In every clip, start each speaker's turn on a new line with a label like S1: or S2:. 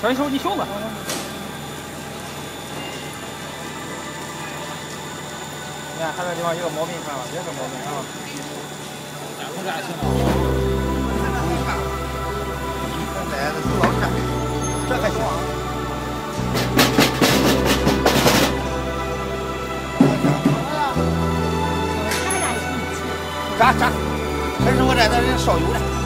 S1: 小心手，你胸子。你看，它这地方有个毛病，看吧，也是毛病啊。
S2: 不干行了。
S3: 现在这是老天，这还行。炸炸，这是我这这人烧油的。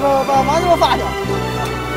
S4: 把把房子给我发下。